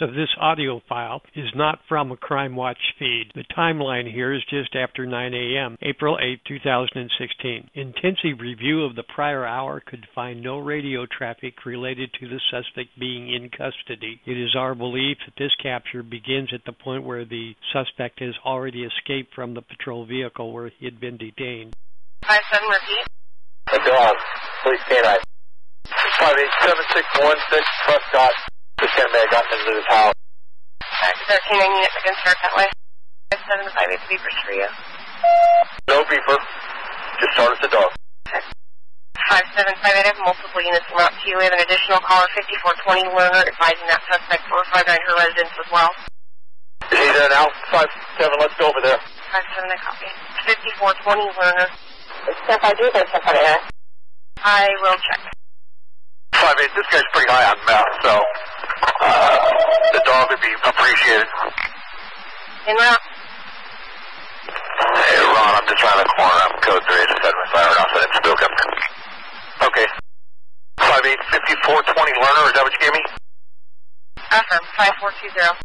of this audio file is not from a Crimewatch feed. The timeline here is just after 9 a.m., April 8, 2016. Intensive review of the prior hour could find no radio traffic related to the suspect being in custody. It is our belief that this capture begins at the point where the suspect has already escaped from the patrol vehicle where he had been detained. 5 7 repeat. The dog, police canine. 587616 Prescott. The can may have gotten into this house. 13 units again start that way. 5 7 to beepers for you. No beeper. Just start as a dog. 5758, I have multiple units from out to you. We have an additional caller, 5420 Lerner, advising that suspect 459 her residence as well. Is he there now? 5 7, let's go over there. 57, I copy. 5420 Lerner. Steph, I do there's somebody there. I will check. 5 8, this guy's pretty high on meth, so the dog would be appreciated. En route. Hey, Ron, I'm just around the corner. I'm code 3 to 7 fire off at Spook. Okay. 5 8, 5420 Lerner, is that what you gave me? Affirm, 5420.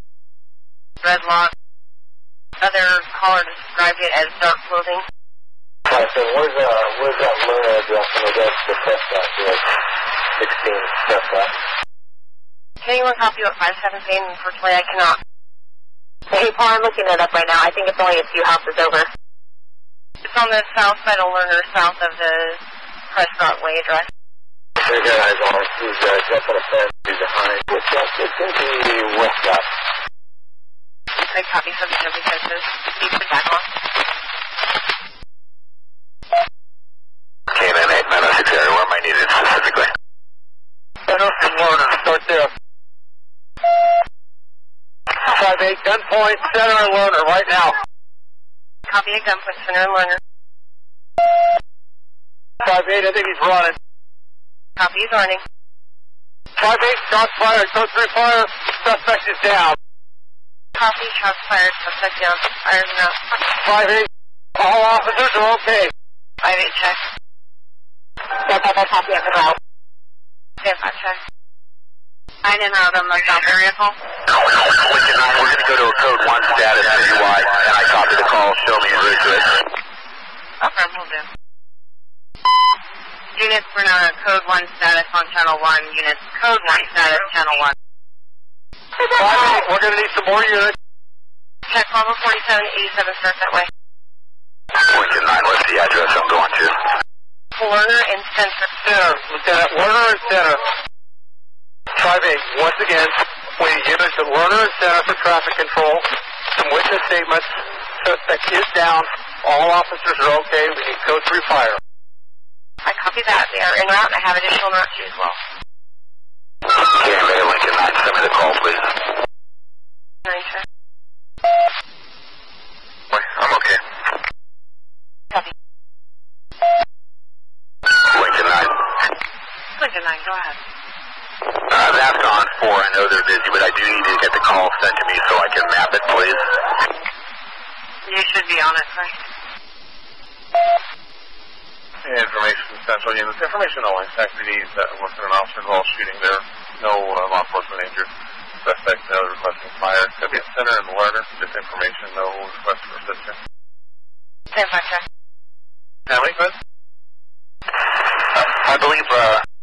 Red lock. Other caller described it as dark clothing. Five seven. Where's uh where's that Lerner address in regards to the Prescott? Like sixteen Prescott. Can anyone copy what 57 saying? Unfortunately, I cannot. Hey, Paul, I'm looking it up right now. I think it's only a few houses over. It's on the south side of Lerner, south of the Prescott Way address. Three guys on who's uh just on a fence who's behind. It's uh, it's in the west side. I copy subject of defenses. Keep the back on. Canine eight nine oh six area. Where am I needed specifically? I don't Center and Lerner. Start there. Eight gunpoint center and Lerner right now. Copy a gunpoint center and Lerner. Five eight. I think he's running. Copy he's running. Five eight. Shots fired. Code three fire. Suspect is down. Copy, shots fired, suspect down. Fires out. Five eight. All officers are okay. 5 8 check. I got copy of the route. Stand 5 check. Nine and out on the south area call. Lincoln 9, we're going to go to a code 1 status citywide, and I copy the call. Show me en route to it. Okay, will do. Units, we're now at code 1 status on channel 1. Units, code 1 status, channel 1. Five we're going to need some more units. Check Bravo 47, 87, start that way. Lincoln 9, what's the address I'm going to? Lerner and center. Center, Lieutenant Lerner and Center. Five eight, once again, we need units at Lerner and Center for traffic control. Some witness statements. Suspect is down. All officers are okay. We need code 3 fire. I copy that. They are en route. I have additional route too as well. KMA Lincoln send me the call, please. Nine check. I'm okay. Copy. Lincoln 9. Lincoln 9, go ahead. Uh, that's on 4. I know they're busy, but I do need to get the call sent to me so I can map it, please. You should be on it, sir. Information Central Units. Information only. Activities that wasn't an officer involved shooting there. No uh, law enforcement injured. Suspect no requesting fire. Could be a center and Lerner. Just information. No request for assistance. Stand 5 check. How many guys? I believe uh, there's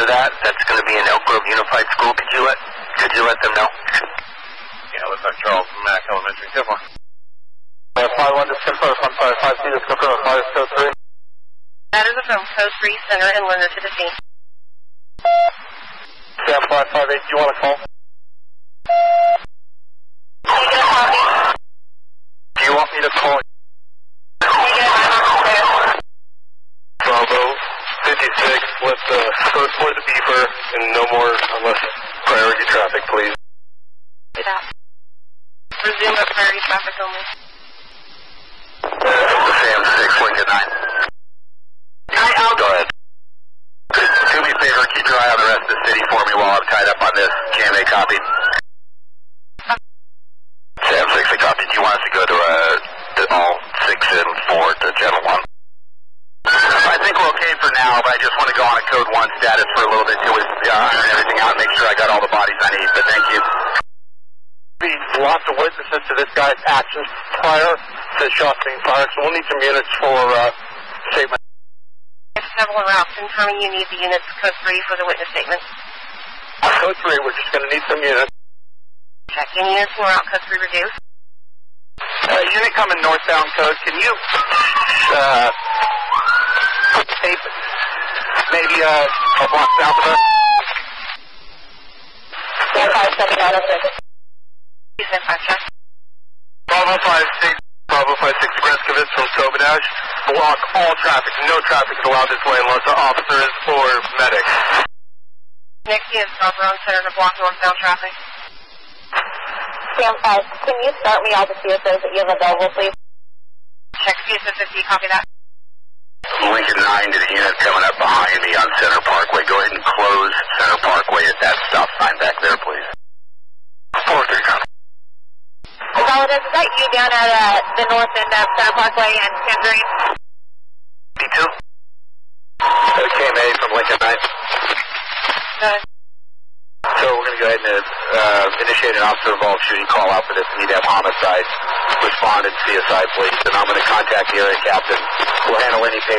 a school near that. That's going to be an Elk Grove Unified School. Could you let Could you let them know? Yeah, looks like Charles Mack Elementary. Come on. Uh, five one, just confirm. I'm sorry. Five C, just confirm. Five code three. That is a film. Code 3, center and Lerner to the scene. Sam five five eight. Do you want to call? Can you get a copy? Do you want me to call? Can you get a copy? Bravo fifty six. Let the code for the beeper and no more unless priority traffic, please. Get out. Resume at priority traffic only. Sam six Lincoln nine. I, I'll Go ahead. Do me a favor, keep your eye on the rest of the city for me while I'm tied up on this. Can they copy? Sam 6, I copy. Do you want us to go to, uh, to all 6 and 4 to channel 1? I think we're okay for now, but I just want to go on a code one status for a little bit till we uh, iron everything out and make sure I got all the bodies I need. But thank you. Lots of witnesses to this guy's actions prior to the shots being fired, so we'll need some units for uh, statement. I several routes. Confirming you need the units code 3 for the witness statement. Code three, we're just going to need some units. Check. Any units in route code 3 reduced? Uh, unit coming northbound code. Can you uh, tape maybe uh, a block south of us? Stand by, stepping out of this. Please stand by, check. Bravo 56, Bravo 56 Greskovitz from Sobodash. Block all traffic. No traffic is allowed this way unless the officers or medics. Next unit, southbound center to block northbound traffic. Stand by. Can you start me all the CSOs that you have available, please? Check CSO 50, copy that. Lincoln 9 to the unit coming up behind me on Center Parkway. Go ahead and close Center Parkway at that stop sign back there, please. 4 3 copy. Solid, is that you down at uh, the north end of Center Parkway and Tangerine? D2. Uh, KMA from Lincoln 9. Good. So we're going to go ahead and uh, initiate an officer-involved shooting call out for this. We need to have homicide respond and CSI, please. And I'm going to contact the area captain. We'll handle any pay.